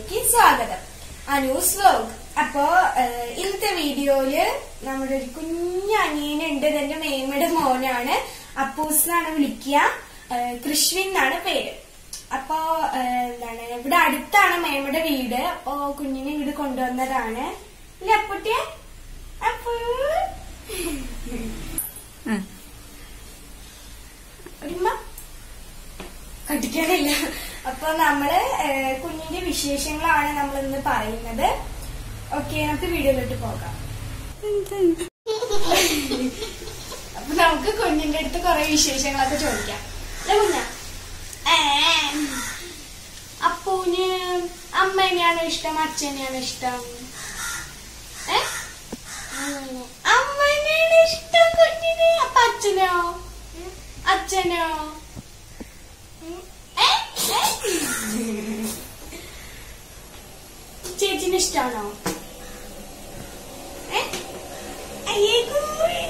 വീഡിയോയിലേക്ക് സ്വാഗതം. അനൂസ് വ്ലോഗ് അപ്പോ ഇന്നത്തെ വീഡിയോയിൽ നമ്മുടെ ഒരു കുഞ്ഞു അനിയനുണ്ട് ഇതെന്റെ മേമയുടെ മോനാണ്. അപ്പൂസ് എന്നാണ് വിളിക്കുക. കൃഷ്ണൻ കൃഷ്വിൻ എന്നാണ് പേര്. അപ്പോ എന്താണ് ഇവിടെ അടുത്താണ് മേമയുടെ വീട്. അപ്പോ കുഞ്ഞിനെ ഇവിടെ കൊണ്ടുവന്നതാണ്. ഇല്ല അപ്പൂട്ടിയെ? അപ്പൂ. ഒരുമ്മ. കടിക്കാനില്ല അപ്പൊ നമ്മൾ കുഞ്ഞിന്റെ വിശേഷങ്ങളാണ് നമ്മൾ ഇന്ന് പറയുന്നത്. ഓക്കെ നമുക്ക് വീഡിയോയിലോട്ട് പോകാം. അപ്പൊ നമുക്ക് കുഞ്ഞിന്റെ അടുത്ത് കുറെ വിശേഷങ്ങളൊക്കെ ചോദിക്കാം. കുഞ്ഞ. അപ്പൂന് അമ്മേനെയാണോ ഇഷ്ടം? അച്ഛനെയാണോ ഇഷ്ടം? അമ്മേനെയാണ് ഇഷ്ടം കുഞ്ഞിന്. അപ്പൊ അച്ഛനോ? അച്ഛനോ?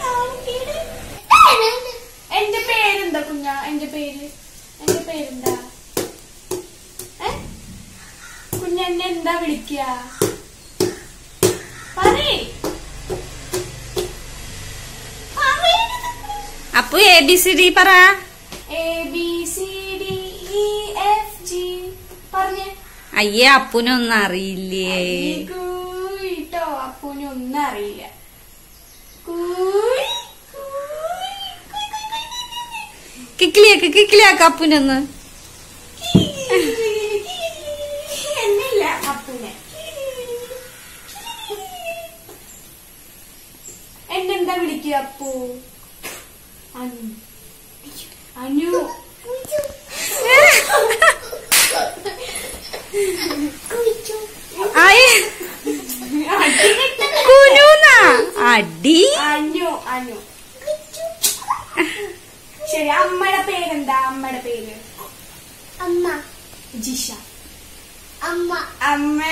നാണക്കേട്. എന്റെ പേരെന്താ കുഞ്ഞ? എന്റെ പേര്? എന്റെ പേരെന്താ? കുഞ്ഞ എന്നെ എന്താ വിളിക്കുക പറയേ. Appu A B C D പറ. അയ്യേ അപ്പുനൊന്നും അറിയില്ലേ? കൂട്ടോ അപ്പുനൊന്നും അറിയില്ല. കിക്കിളിയാക്ക കിക്കിളിയാക്ക അപ്പുനൊന്ന്. അപ്പൂനെ എന്നെന്താ വിളിക്കുക അപ്പു? ശരി അമ്മയുടെ പേരെന്താ? അമ്മയുടെ പേര്? അമ്മ. ജിഷ. അമ്മ. അമ്മ.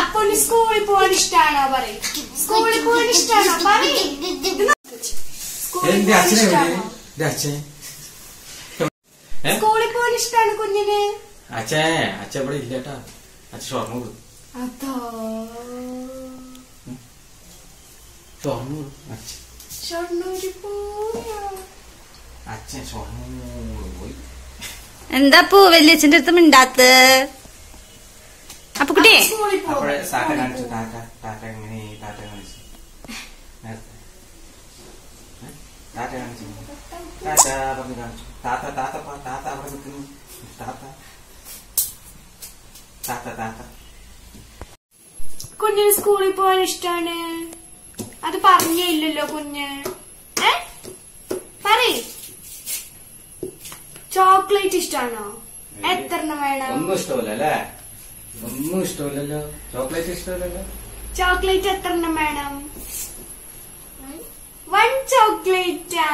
അപ്പൊ സ്കൂളിൽ പോകാൻ ഇഷ്ടാണോ? പറയും. സ്കൂളിൽ പോകാൻ ഇഷ്ടാണോ? പറയും. സ്കൂളിൽ പോകാൻ ഇഷ്ടാണോ? കുഞ്ഞിന്? അച്ഛേ അച്ഛ ഇവിടെ ഇല്ലേട്ടാ. അച്ഛൻ ഷൊർണൂർ അതോ? ഷൊർണൂർ അച്ഛൻ. ഷൊർണൂര് പോയോ? അച്ഛൻ പോയി എന്താ പൂ വല്യച്ഛന്റെ അടുത്ത് മിണ്ടാത്ത് അപ്പൊ കുട്ടിയെ കുഞ്ഞിന് സ്കൂളിൽ പോകാൻ ഇഷ്ടാണ്. അത് പറഞ്ഞേ ഇല്ലല്ലോ കുഞ്ഞ്. ഏ? പറയ്. ചോക്ലേറ്റ് ഇഷ്ടമാണോ എത്ര എണ്ണം വേണം? ഒന്നും ഇഷ്ടമല്ല അല്ലേ ഒന്നും ഇഷ്ടമില്ലല്ലോ. ചോക്ലേറ്റ് ഇഷ്ടമല്ലല്ലോ. ചോക്ലേറ്റ് എത്ര എണ്ണം വേണം വൺ ചോക്ലേറ്റ്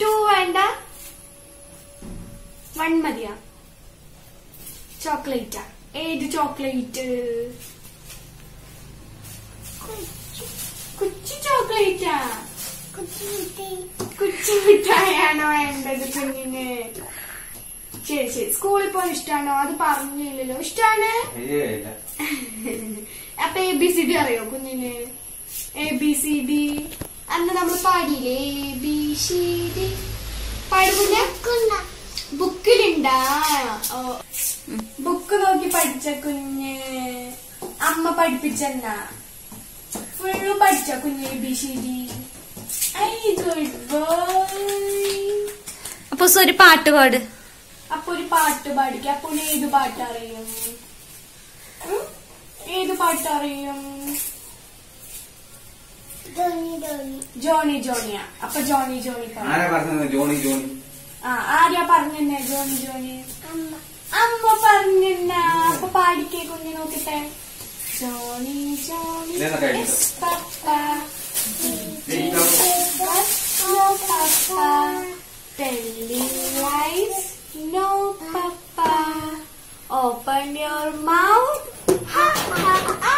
ടു വേണ്ട. വൺ മതിയാ. ചോക്ലേറ്റാ ഏത് ചോക്ലേറ്റ് കുച്ചു ചോക്ലേറ്റാ കുട്ടിമുട്ടി കുച്ചു മിഠായാണോ വേണ്ടത് കുഞ്ഞിന്? ശരി ശരി. സ്കൂളിൽ പോകാൻ ഇഷ്ടാണോ? അത് പറഞ്ഞില്ലല്ലോ. ഇഷ്ടാണ്? അപ്പൊ എ ബി സി ഡി അറിയോ കുഞ്ഞിന്? എ ബി സി ഡി അന്ന് നമ്മൾ പാടിയില്ലേ? എ ബി സി ഡി പാടി ബുക്കിലുണ്ടാ? ഓ. ബുക്ക് നോക്കി പഠിച്ച കുഞ്ഞ്. അമ്മ പഠിപ്പിച്ചെന്നാ? ഫുള്ളും പഠിച്ച കുഞ്ഞ് എ ബി സി ഡി അപ്പൊ ഒരു പാട്ട് പാട്. അപ്പൊ ഒരു പാട്ട് പാടിക്ക. അപ്പൊ ഏത് പാട്ട് അറിയും? ഏത് പാട്ട് അറിയും? ജോണി ജോണിയാ. അപ്പൊ ജോണി ജോണി ജോണി ജോണി. ആ ആര്യാ പറഞ്ഞെന്നെ? Johnny Johnny. അമ്മ. അമ്മ പറഞ്ഞെന്ന? അപ്പൊ പാടിക്കേ കുഞ്ഞു നോക്കട്ടെ. Johnny Johnny. your mouth. Ha ha ha.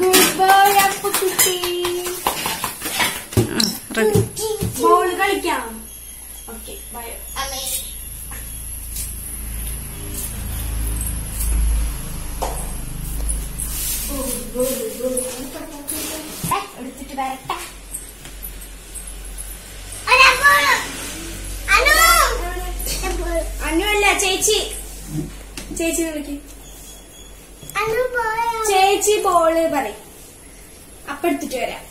Good boy, Appukkutty. Ready ball കളിക്കാം. Okay bye. അമേസിംഗ്. എടുത്തിട്ട് വരട്ടെ ചേച്ചി വിളിക്കും. ചേച്ചി ബോൾ പറയും. അപ്പൊ എടുത്തിട്ട് വരാം.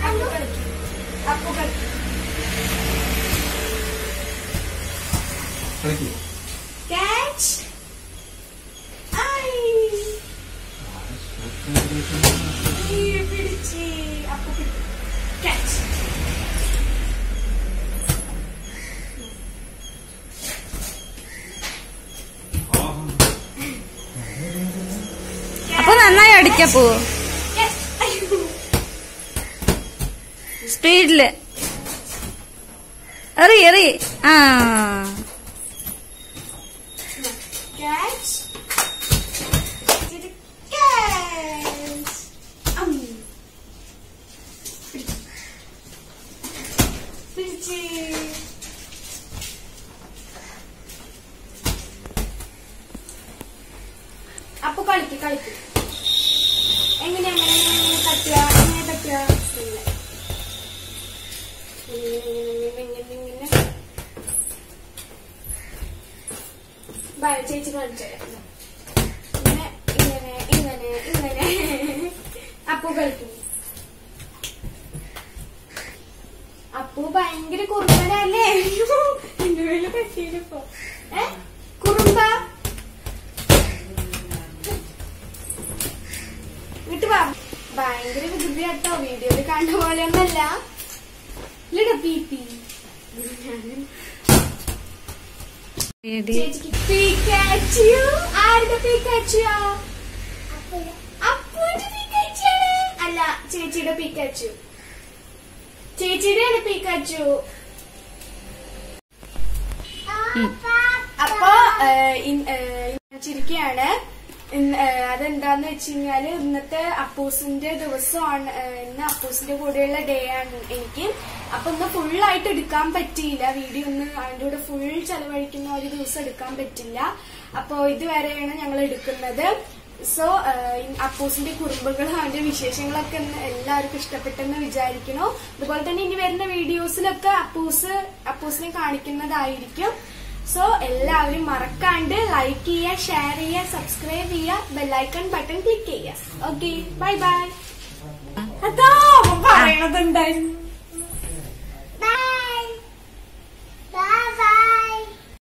Thank you. കളിക്ക്. അപ്പു കളിക്ക്. കളിക്കൂ Catch. ഐ. ഈ പിടിച്ച്. അപ്പു പിടിച്ചു. Catch. അപ്പൊ നന്നായി പോവോ. സ്പീഡിൽ. എറി എറി. ആ. പിടിച്ച്. അപ്പൊ കളിക്ക് കളിക്ക്. ഇങ്ങനെ, ഇങ്ങനെ, ഇങ്ങനെ, ഇങ്ങനെ, ഇങ്ങനെ. ബാ, ചേച്ചി കാണിച്ചു തരാം. ഇങ്ങനെ ഇങ്ങനെ ഇങ്ങനെ അപ്പു കളിക്കും അപ്പു ഭയങ്കര കുറുമ്പനല്ലേ എന്റെ മേലെ പറ്റിയിപ്പോ ഏ ഭയങ്കര വികൃതി കേട്ടോ. വീഡിയോയിൽ കണ്ട പോലെ ഒന്നല്ല ഇല്ലടാ പി പി. അല്ല ചേച്ചിയുടെ പിക്കാച്ചു ചേച്ചിയുടെ പിക്കാച്ചു അപ്പൊ ചിരിക്കുകയാണ്. അതെന്താന്ന് വെച്ച് കഴിഞ്ഞാൽ ഇന്നത്തെ അപ്പൂസിന്റെ ദിവസമാണ് ഇന്ന് അപ്പൂസിന്റെ കൂടെയുള്ള ഡേ ആണ് എനിക്ക്. അപ്പൊ ഇന്ന് ഫുള്ളായിട്ട് എടുക്കാൻ പറ്റിയില്ല. വീഡിയോ ഒന്ന് അതിന്റെ കൂടെ ഫുൾ ചെലവഴിക്കുന്ന ഒരു ദിവസം എടുക്കാൻ പറ്റില്ല. അപ്പൊ ഇതുവരെയാണ് ഞങ്ങൾ എടുക്കുന്നത്. സോ അപ്പൂസിന്റെ കുറുമ്പുകളും അതിന്റെ വിശേഷങ്ങളൊക്കെ എല്ലാവർക്കും ഇഷ്ടപ്പെട്ടെന്ന് വിചാരിക്കണോ അതുപോലെ തന്നെ ഇനി വരുന്ന വീഡിയോസിലൊക്കെ അപ്പൂസ് അപ്പൂസിനെ കാണിക്കുന്നതായിരിക്കും. എല്ലാവരും മറക്കാണ്ട് ലൈക്ക് ചെയ്യുക ഷെയർ ചെയ്യുക സബ്സ്ക്രൈബ് ചെയ്യുക ബെല്ലൈക്കൺ ബട്ടൺ ക്ലിക്ക് ചെയ്യുക. ഓക്കെ ബൈ ബൈ അതാ പറയണതുണ്ടായിരുന്നു പറയണത്